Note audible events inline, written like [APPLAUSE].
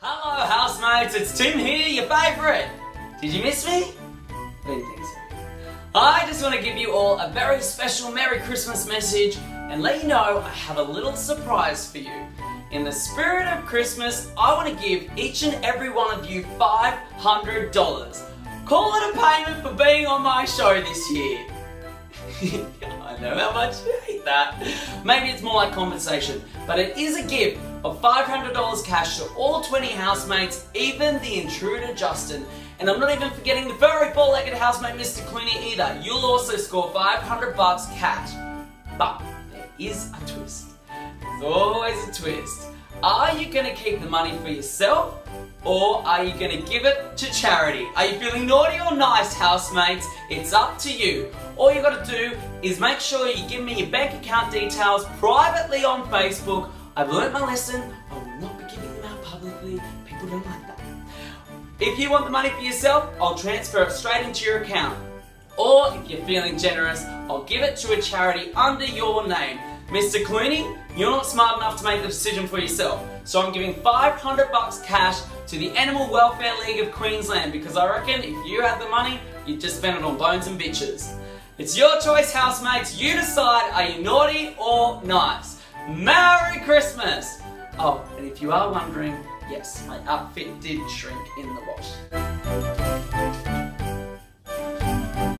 Hello, housemates. It's Tim here, your favourite. Did you miss me? I didn't think so. I just want to give you all a very special Merry Christmas message and let you know I have a little surprise for you. In the spirit of Christmas, I want to give each and every one of you $500. Call it a payment for being on my show this year. [LAUGHS] I know how much that. Maybe it's more like compensation, but it is a gift of $500 cash to all 20 housemates, even the intruder Justin. And I'm not even forgetting the very four-legged housemate Mr. Clooney either. You'll also score 500 bucks cash. But there is a twist. There's always a twist. Are you going to keep the money for yourself or are you going to give it to charity? Are you feeling naughty or nice, housemates? It's up to you. All you got to do is make sure you give me your bank account details privately on Facebook. I've learnt my lesson. I will not be giving them out publicly. People don't like that. If you want the money for yourself, I'll transfer it straight into your account. Or if you're feeling generous, I'll give it to a charity under your name. Mr. Clooney, you're not smart enough to make the decision for yourself. So I'm giving 500 bucks cash to the Animal Welfare League of Queensland because I reckon if you had the money, you'd just spend it on bones and bitches. It's your choice, housemates. You decide, are you naughty or nice? Merry Christmas! Oh, and if you are wondering, yes, my outfit did shrink in the wash.